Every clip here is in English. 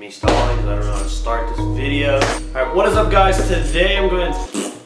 me stalling because I don't know how to start this video. Alright, what is up guys? Today I'm going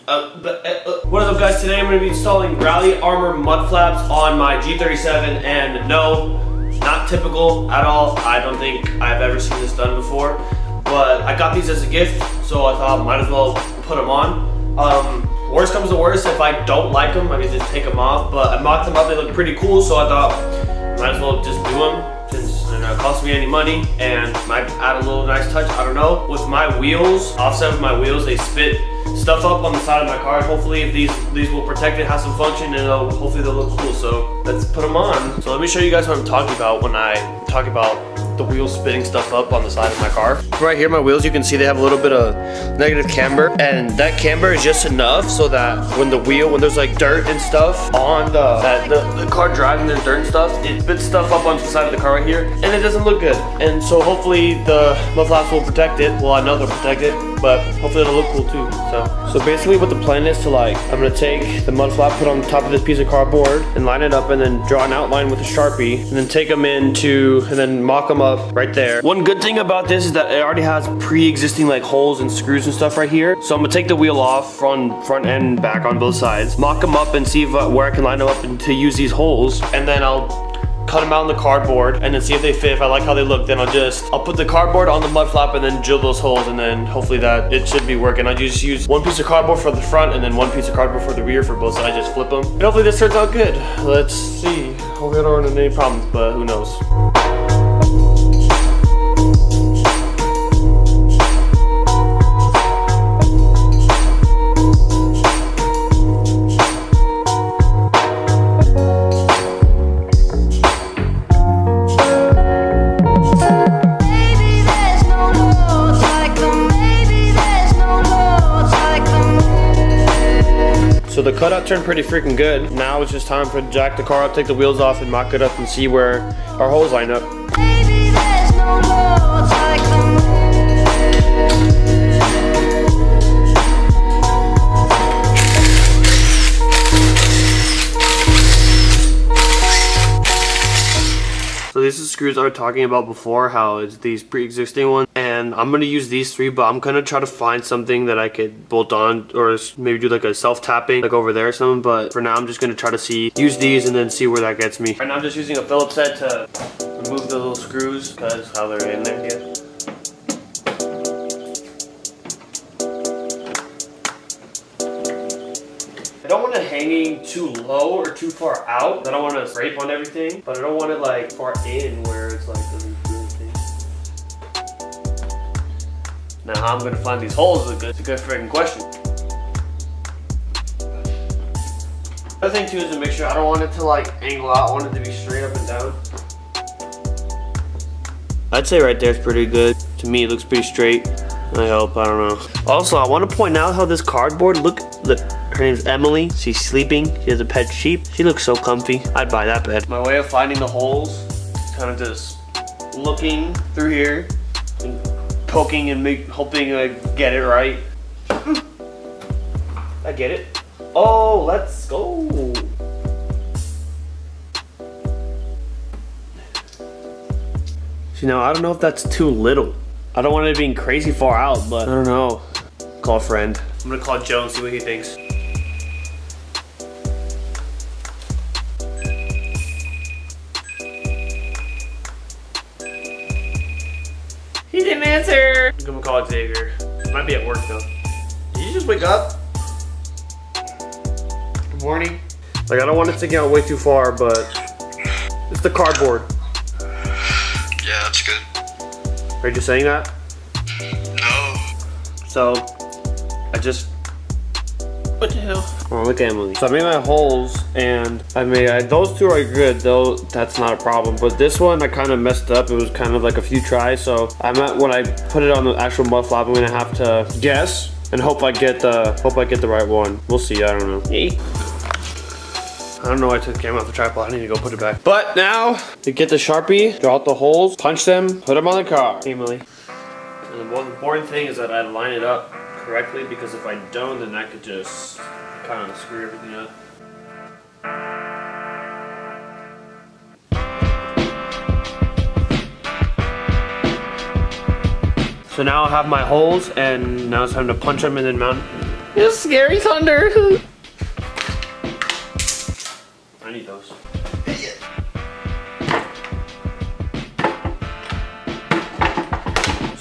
uh, but, uh, uh, what is up guys? Today I'm going to be installing Rally Armor mud flaps on my G37 and no, not typical at all. I don't think I've ever seen this done before. But I got these as a gift, so I thought might as well put them on. Um, worst comes to worst, if I don't like them, I can just take them off. But I mocked them up, they look pretty cool, so I thought might as well just do them since they're not costing me any money and a little nice touch. I don't know. With my wheels, offset with my wheels, they spit stuff up on the side of my car. Hopefully if these these will protect it, have some function, and uh, hopefully they'll look cool. So let's put them on. So let me show you guys what I'm talking about when I talk about the wheels spitting stuff up on the side of my car. Right here, my wheels, you can see they have a little bit of negative camber. And that camber is just enough so that when the wheel, when there's like dirt and stuff on the, that, the, the car driving, there's dirt and stuff, it spits stuff up onto the side of the car right here. And it doesn't look good. And so hopefully the mud flaps will protect it. Well, I know they'll protect it, but hopefully it'll look cool too. So, so basically what the plan is to like, I'm gonna take the mud flap, put on top of this piece of cardboard and line it up and then draw an outline with a Sharpie and then take them into, and then mock them up right there. One good thing about this is that it already has pre-existing like holes and screws and stuff right here. So I'm gonna take the wheel off front, front and back on both sides, mock them up and see if, uh, where I can line them up and to use these holes. And then I'll cut them out on the cardboard and then see if they fit. If I like how they look, then I'll just, I'll put the cardboard on the mud flap and then drill those holes and then hopefully that, it should be working. I just use one piece of cardboard for the front and then one piece of cardboard for the rear for both sides. I just flip them. And hopefully this turns out good. Let's see. Hopefully I don't run into any problems, but who knows. So the cutout turned pretty freaking good. Now it's just time for jack the car up, take the wheels off and mock it up and see where our holes line up. Screws I was talking about before, how it's these pre-existing ones. And I'm gonna use these three, but I'm gonna try to find something that I could bolt on or maybe do like a self-tapping, like over there or something. But for now, I'm just gonna try to see, use these and then see where that gets me. Right now, I'm just using a Phillips head to remove the little screws because how they're in there, yeah. Want it hanging too low or too far out. I don't want to scrape on everything, but I don't want it like far in where it's like doesn't do anything. Now how I'm gonna find these holes is a good, it's a good freaking question. Other thing too is to make sure I don't want it to like angle out. I want it to be straight up and down. I'd say right there is pretty good. To me, it looks pretty straight. I hope, I don't know. Also, I want to point out how this cardboard, look, look, her name's Emily. She's sleeping. She has a pet sheep. She looks so comfy. I'd buy that bed. My way of finding the holes, is kind of just looking through here and poking and make, hoping I get it right. I get it. Oh, let's go. You know, I don't know if that's too little. I don't want it being crazy far out, but I don't know. Call a friend. I'm gonna call Joe and see what he thinks. Answer. I'm gonna call Xavier. Might be at work though. Did you just wake up? Good morning. Like I don't want it sticking out way too far, but it's the cardboard. Yeah, that's good. Are you just saying that? No. So, I just. What the hell? Oh, look at Emily. So I made my holes, and I made I, those two are good though. That's not a problem. But this one I kind of messed up. It was kind of like a few tries. So I'm at when I put it on the actual mud flap, I'm gonna have to guess and hope I get the hope I get the right one. We'll see. I don't know. Hey. I don't know why I took the camera off the tripod. I need to go put it back. But now, to get the Sharpie, draw out the holes, punch them, put them on the car. Emily. And the most important thing is that I line it up correctly because if I don't, then I could just kind of screw everything up. So now I have my holes and now it's time to punch them and then mount. It's scary thunder.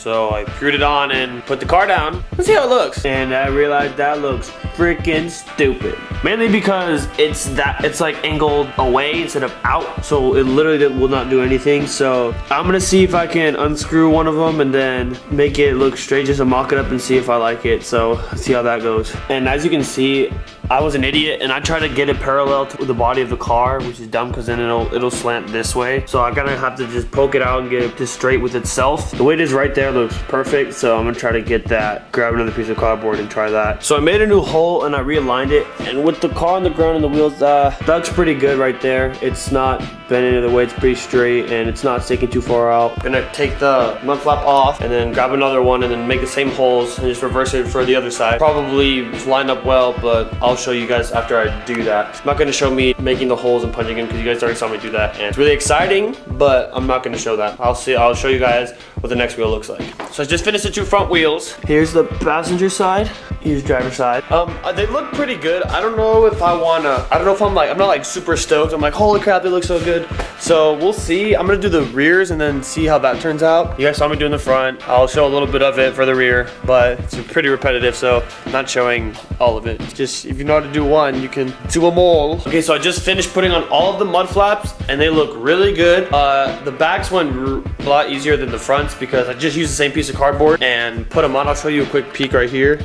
So I screwed it on and put the car down. Let's see how it looks. And I realized that looks freaking stupid. Mainly because it's that it's like angled away instead of out. So it literally will not do anything. So I'm gonna see if I can unscrew one of them and then make it look straight just to mock it up and see if I like it. So see how that goes. And as you can see, I was an idiot and I tried to get it parallel to the body of the car, which is dumb because then it'll it'll slant this way. So I gotta have to just poke it out and get it just straight with itself. The way it is right there looks perfect. So I'm gonna try to get that, grab another piece of cardboard and try that. So I made a new hole and I realigned it. And with the car on the ground and the wheels, uh, that looks pretty good right there. It's not bending any other way, it's pretty straight and it's not sticking too far out. I'm gonna take the mud flap off and then grab another one and then make the same holes and just reverse it for the other side. Probably lined up well, but I'll show you guys after I do that. I'm not gonna show me making the holes and punching them because you guys already saw me do that. And it's really exciting, but I'm not gonna show that. I'll see, I'll show you guys what the next wheel looks like. So I just finished the two front wheels. Here's the passenger side. Here's driver side. Um, uh, they look pretty good. I don't know if I wanna, I don't know if I'm like, I'm not like super stoked. I'm like, holy crap, they look so good. So we'll see. I'm gonna do the rears and then see how that turns out. You guys saw me doing the front. I'll show a little bit of it for the rear, but it's pretty repetitive, so I'm not showing all of it. Just, if you know how to do one, you can do them all. Okay, so I just finished putting on all of the mud flaps and they look really good. Uh, the backs went a lot easier than the fronts because I just used the same piece of cardboard and put them on. I'll show you a quick peek right here.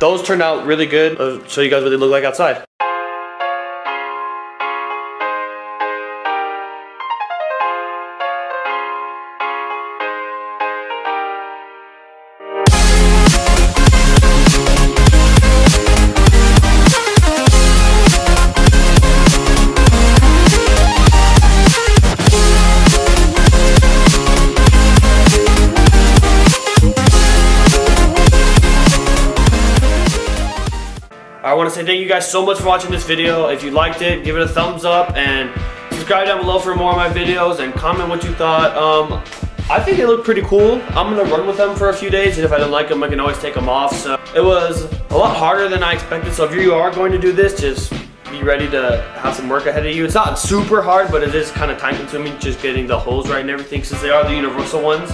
Those turned out really good. I'll show you guys what they look like outside. Want to say thank you guys so much for watching this video. If you liked it, give it a thumbs up and subscribe down below for more of my videos and comment what you thought. Um, I think they look pretty cool. I'm gonna run with them for a few days and if I don't like them, I can always take them off. So it was a lot harder than I expected. So if you are going to do this, just be ready to have some work ahead of you. It's not super hard, but it is kind of time consuming just getting the holes right and everything since they are the universal ones.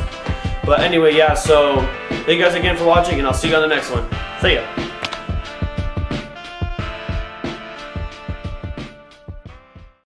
But anyway, yeah, so thank you guys again for watching and I'll see you on the next one. See ya.